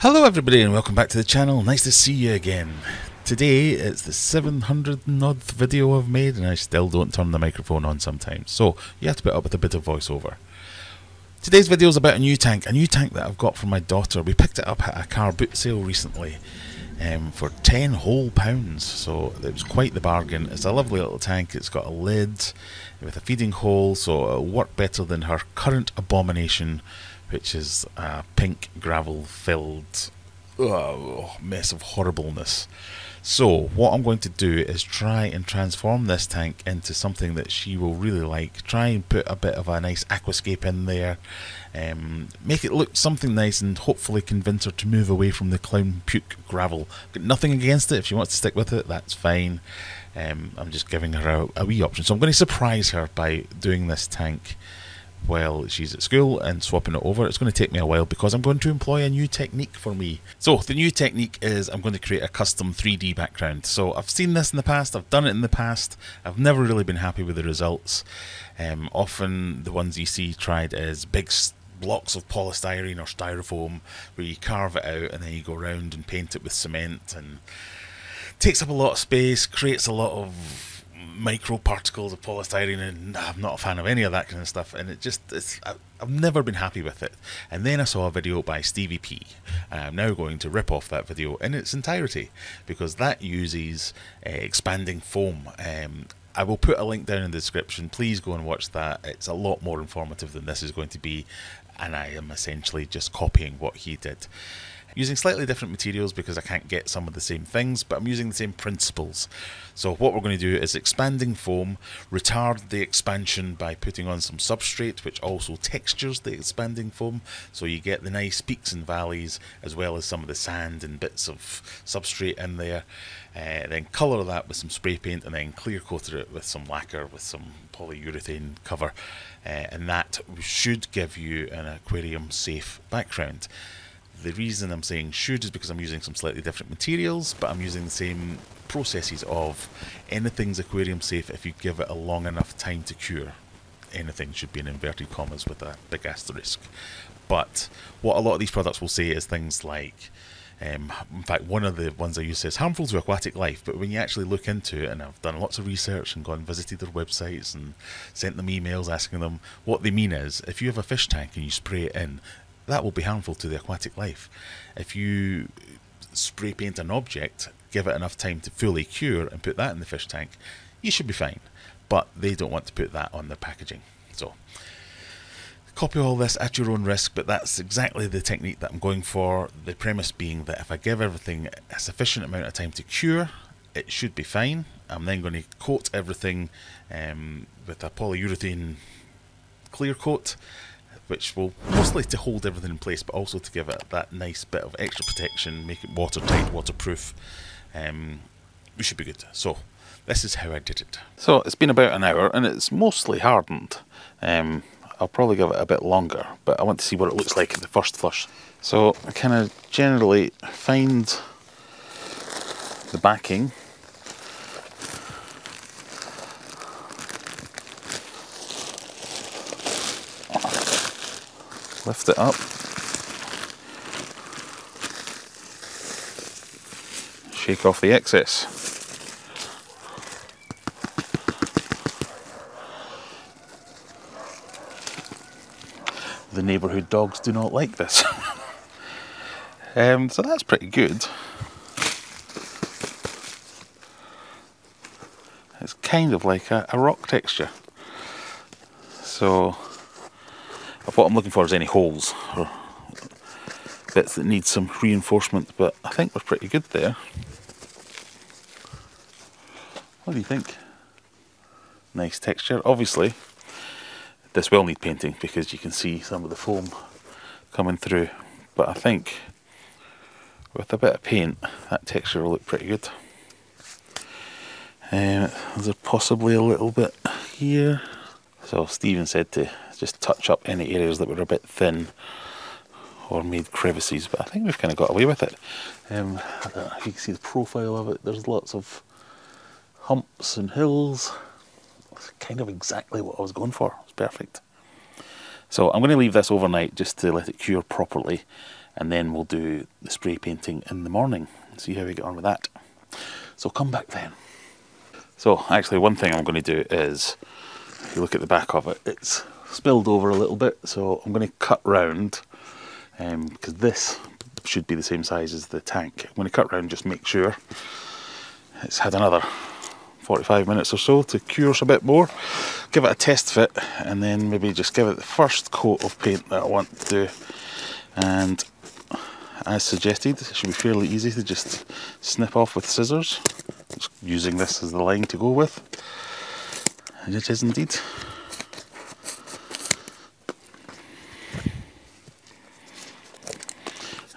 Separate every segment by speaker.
Speaker 1: Hello everybody and welcome back to the channel, nice to see you again. Today it's the 700 odd video I've made and I still don't turn the microphone on sometimes, so you have to put up with a bit of voiceover. Today's video is about a new tank, a new tank that I've got for my daughter. We picked it up at a car boot sale recently um, for 10 whole pounds, so it was quite the bargain. It's a lovely little tank, it's got a lid with a feeding hole, so it'll work better than her current abomination which is a pink gravel filled oh, mess of horribleness. So, what I'm going to do is try and transform this tank into something that she will really like. Try and put a bit of a nice aquascape in there, um, make it look something nice, and hopefully convince her to move away from the clown puke gravel. Got nothing against it. If she wants to stick with it, that's fine. Um, I'm just giving her a, a wee option. So, I'm going to surprise her by doing this tank while she's at school and swapping it over. It's going to take me a while because I'm going to employ a new technique for me. So the new technique is I'm going to create a custom 3D background. So I've seen this in the past, I've done it in the past, I've never really been happy with the results. Um, often the ones you see tried as big blocks of polystyrene or styrofoam where you carve it out and then you go around and paint it with cement and takes up a lot of space, creates a lot of micro particles of polystyrene, and I'm not a fan of any of that kind of stuff. And it just, it's, I've never been happy with it. And then I saw a video by Stevie P, and I'm now going to rip off that video in its entirety because that uses uh, expanding foam. Um, I will put a link down in the description. Please go and watch that. It's a lot more informative than this is going to be, and I am essentially just copying what he did using slightly different materials because I can't get some of the same things, but I'm using the same principles. So what we're going to do is expanding foam, retard the expansion by putting on some substrate, which also textures the expanding foam, so you get the nice peaks and valleys, as well as some of the sand and bits of substrate in there. Uh, then colour that with some spray paint, and then clear coat it with some lacquer with some polyurethane cover, uh, and that should give you an aquarium safe background. The reason I'm saying should is because I'm using some slightly different materials, but I'm using the same processes of anything's aquarium safe if you give it a long enough time to cure. Anything should be in inverted commas with a big asterisk. But what a lot of these products will say is things like, um, in fact, one of the ones I use says harmful to aquatic life, but when you actually look into it, and I've done lots of research and gone and visited their websites and sent them emails asking them, what they mean is if you have a fish tank and you spray it in, that will be harmful to the aquatic life. If you spray paint an object, give it enough time to fully cure, and put that in the fish tank, you should be fine. But they don't want to put that on their packaging. So, copy all this at your own risk, but that's exactly the technique that I'm going for. The premise being that if I give everything a sufficient amount of time to cure, it should be fine. I'm then going to coat everything um, with a polyurethane clear coat which will mostly to hold everything in place, but also to give it that nice bit of extra protection, make it watertight, waterproof. Um, we should be good. So, this is how I did it. So, it's been about an hour and it's mostly hardened. Um, I'll probably give it a bit longer, but I want to see what it looks like in the first flush. So, I kind of generally find the backing lift it up. Shake off the excess. The neighbourhood dogs do not like this. um, so that's pretty good. It's kind of like a, a rock texture. So what I'm looking for is any holes or bits that need some reinforcement, but I think we're pretty good there. What do you think? Nice texture. Obviously, this will need painting because you can see some of the foam coming through, but I think with a bit of paint, that texture will look pretty good. Um, is there possibly a little bit here? So Stephen said to just touch up any areas that were a bit thin or made crevices, but I think we've kind of got away with it. Um, you can see the profile of it, there's lots of humps and hills. It's kind of exactly what I was going for, it's perfect. So I'm going to leave this overnight just to let it cure properly and then we'll do the spray painting in the morning and see how we get on with that. So come back then. So actually one thing I'm going to do is, if you look at the back of it, it's spilled over a little bit so I'm going to cut round um, because this should be the same size as the tank. I'm going to cut round just make sure it's had another 45 minutes or so to cure a bit more give it a test fit and then maybe just give it the first coat of paint that I want to do. And as suggested it should be fairly easy to just snip off with scissors just using this as the line to go with. And it is indeed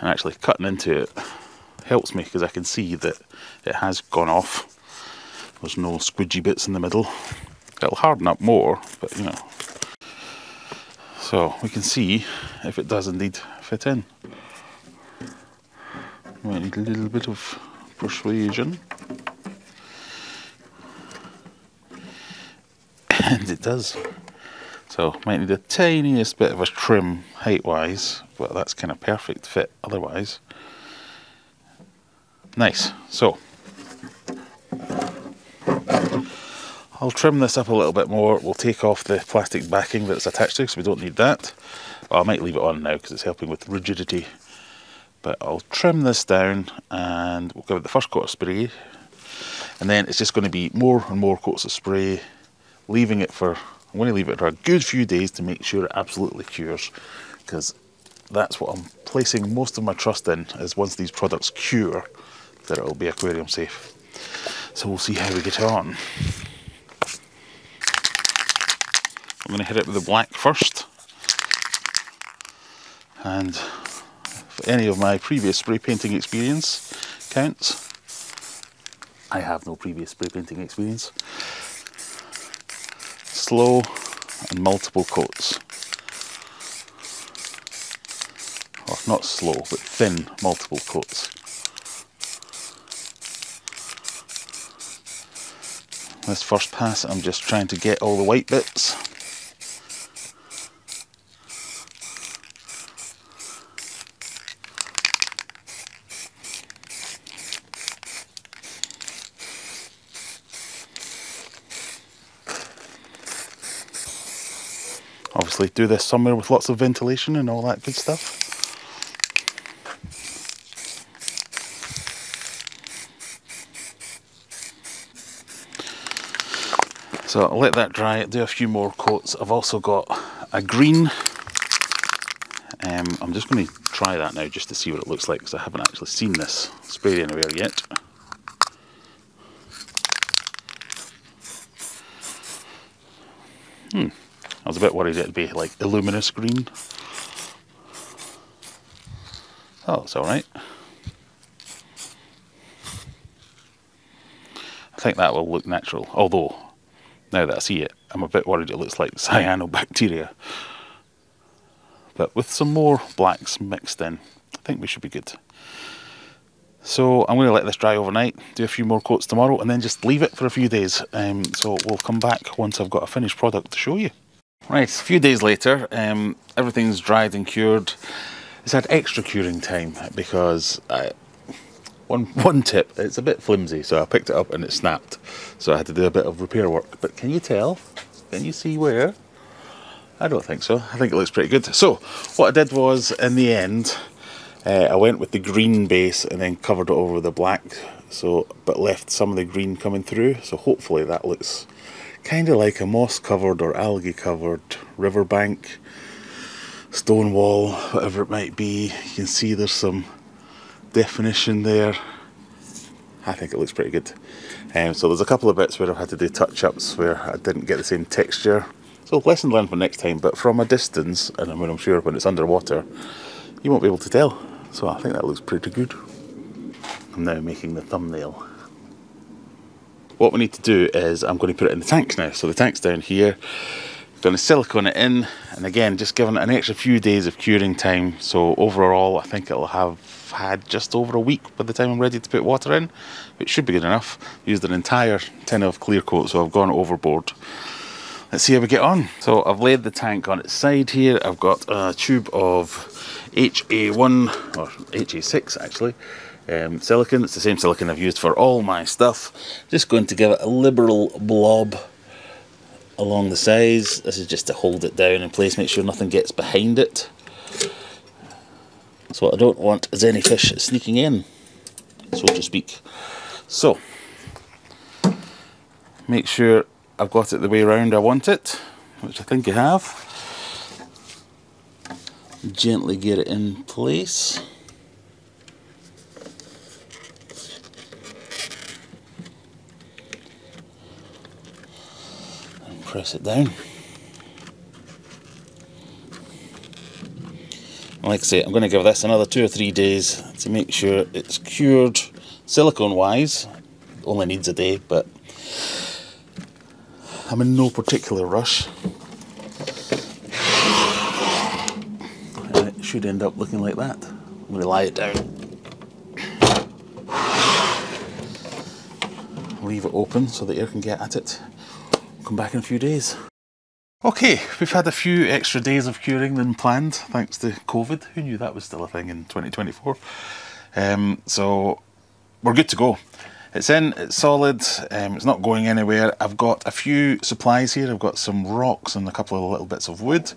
Speaker 1: and actually cutting into it helps me because I can see that it has gone off. There's no squidgy bits in the middle. It'll harden up more but you know. So we can see if it does indeed fit in. Might need a little bit of persuasion. And it does so might need a tiniest bit of a trim height wise but that's kind of perfect fit otherwise nice so I'll trim this up a little bit more. We'll take off the plastic backing that's attached to because we don't need that. Well, I might leave it on now because it's helping with rigidity. But I'll trim this down and we'll give it the first coat of spray. And then it's just going to be more and more coats of spray, leaving it for, I'm going to leave it for a good few days to make sure it absolutely cures. Because that's what I'm placing most of my trust in, is once these products cure, that it'll be aquarium safe. So we'll see how we get on. I'm going to hit it with the black first. And if any of my previous spray painting experience counts, I have no previous spray painting experience. Slow and multiple coats. Or not slow, but thin multiple coats. This first pass I'm just trying to get all the white bits obviously do this somewhere with lots of ventilation and all that good stuff. So I'll let that dry, do a few more coats. I've also got a green. Um, I'm just going to try that now just to see what it looks like because I haven't actually seen this sprayed anywhere yet. Hmm. Was a bit worried it'd be like illuminous green. Oh, it's alright. I think that will look natural, although now that I see it, I'm a bit worried it looks like cyanobacteria. But with some more blacks mixed in, I think we should be good. So I'm going to let this dry overnight, do a few more coats tomorrow, and then just leave it for a few days. Um, so we'll come back once I've got a finished product to show you. Right, a few days later, um, everything's dried and cured. It's had extra curing time because I, one one tip, it's a bit flimsy, so I picked it up and it snapped. So I had to do a bit of repair work. But can you tell? Can you see where? I don't think so. I think it looks pretty good. So what I did was, in the end, uh, I went with the green base and then covered it over with the black. So, but left some of the green coming through. So hopefully that looks kind of like a moss covered or algae covered riverbank, stone wall, whatever it might be. You can see there's some definition there. I think it looks pretty good. Um, so there's a couple of bits where I've had to do touch-ups where I didn't get the same texture. So lesson learned for next time, but from a distance, and I mean, I'm sure when it's underwater, you won't be able to tell. So I think that looks pretty good. I'm now making the thumbnail what we need to do is I'm going to put it in the tanks now. So the tank's down here. Going to silicone it in, and again, just giving it an extra few days of curing time. So overall, I think it'll have had just over a week by the time I'm ready to put water in. It should be good enough. Used an entire tin of clear coat, so I've gone overboard. let's see how we get on. So I've laid the tank on its side here. I've got a tube of HA1 or HA6 actually. Um, silicon, it's the same silicon I've used for all my stuff. Just going to give it a liberal blob along the sides. This is just to hold it down in place, make sure nothing gets behind it. So what I don't want is any fish sneaking in, so to speak. So, make sure I've got it the way around I want it, which I think I have. Gently get it in place. Press it down. Like I say, I'm going to give this another two or three days to make sure it's cured silicone wise. Only needs a day, but I'm in no particular rush. And it should end up looking like that. I'm going to lie it down. Leave it open so the air can get at it. Come back in a few days. Okay, we've had a few extra days of curing than planned, thanks to COVID. Who knew that was still a thing in 2024? Um, so we're good to go. It's in, it's solid, um, it's not going anywhere. I've got a few supplies here. I've got some rocks and a couple of little bits of wood.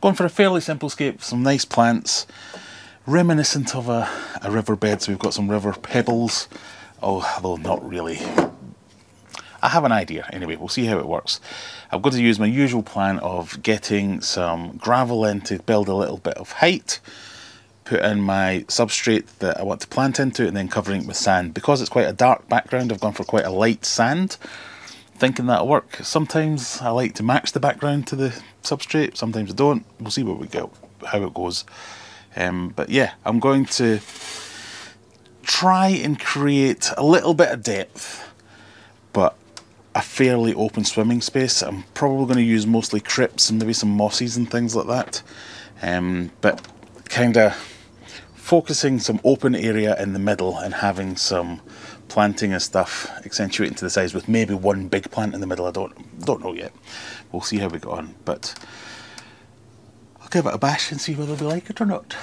Speaker 1: Going for a fairly simple scape, some nice plants, reminiscent of a, a riverbed. So we've got some river pebbles, oh, although not really. I have an idea. Anyway, we'll see how it works. I'm going to use my usual plan of getting some gravel in to build a little bit of height put in my substrate that I want to plant into and then covering it with sand. Because it's quite a dark background, I've gone for quite a light sand, thinking that'll work. Sometimes I like to match the background to the substrate, sometimes I don't. We'll see what we get, how it goes. Um, but yeah, I'm going to try and create a little bit of depth, but a fairly open swimming space. I'm probably going to use mostly crypts and maybe some mosses and things like that. Um, but kind of focusing some open area in the middle and having some planting and stuff accentuating to the sides with maybe one big plant in the middle. I don't don't know yet. We'll see how we go on, but I'll give it a bash and see whether we like it or not.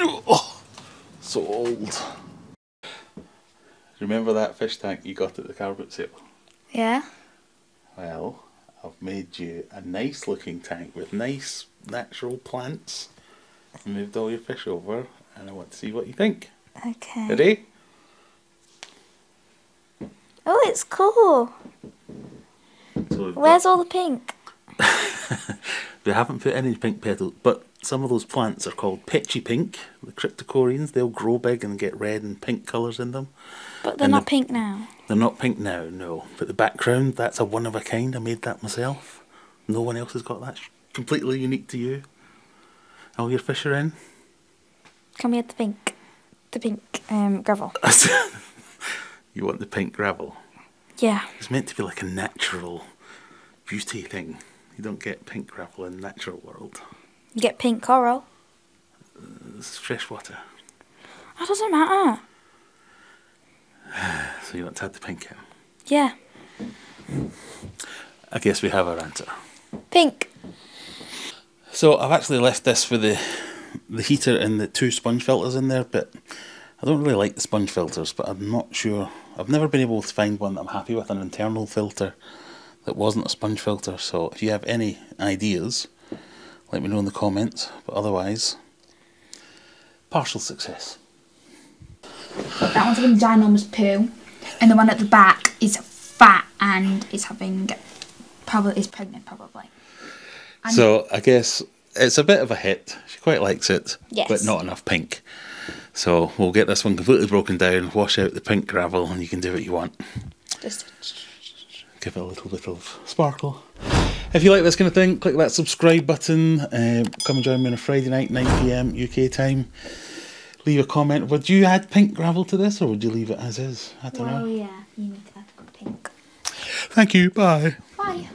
Speaker 1: Oh, so old. Remember that fish tank you got at the car boot sale?
Speaker 2: Yeah.
Speaker 1: Well, I've made you a nice looking tank with nice natural plants I moved all your fish over and I want to see what you think.
Speaker 2: Okay.
Speaker 1: Ready?
Speaker 2: Oh, it's cool.
Speaker 1: So
Speaker 2: Where's all the pink?
Speaker 1: they haven't put any pink petals, but some of those plants are called pitchy pink, the cryptocorynes. They'll grow big and get red and pink colours in them.
Speaker 2: But they're
Speaker 1: And
Speaker 2: not
Speaker 1: the-
Speaker 2: pink now.
Speaker 1: They're not pink now, no. But the background, that's a one of a kind. I made that myself. No one else has got that. Completely unique to you. All your fish are in.
Speaker 2: Can we have the pink? The pink um, gravel.
Speaker 1: you want the pink gravel.
Speaker 2: Yeah.
Speaker 1: It's meant to be like a natural beauty thing. You don't get pink gravel in the natural world.
Speaker 2: You get pink coral.
Speaker 1: It's freshwater.
Speaker 2: That doesn't matter.
Speaker 1: So you want to add the pink in.
Speaker 2: Yeah.
Speaker 1: I guess we have our answer.
Speaker 2: Pink.
Speaker 1: So I've actually left this with the the heater and the two sponge filters in there, but I don't really like the sponge filters, but I'm not sure. I've never been able to find one that I'm happy with, an internal filter that wasn't a sponge filter. So if you have any ideas, let me know in the comments. But otherwise, partial success.
Speaker 3: That one's having ginormous poo, and the one at the back is fat and is having probably is pregnant probably. And
Speaker 1: So I guess it's a bit of a hit. She quite likes it,
Speaker 3: Yes.
Speaker 1: but not enough pink. So we'll get this one completely broken down, wash out the pink gravel, and you can do what you want.
Speaker 3: just
Speaker 1: Give it a little bit of sparkle. If you like this kind of thing, click that subscribe button. Uh, come and join me on a Friday night, 9 pm UK time. Leave a comment. Would you add pink gravel to this, or would you leave it as is? I don't know.
Speaker 3: well, yeah, you need to add pink.
Speaker 1: Thank you. Bye. Bye.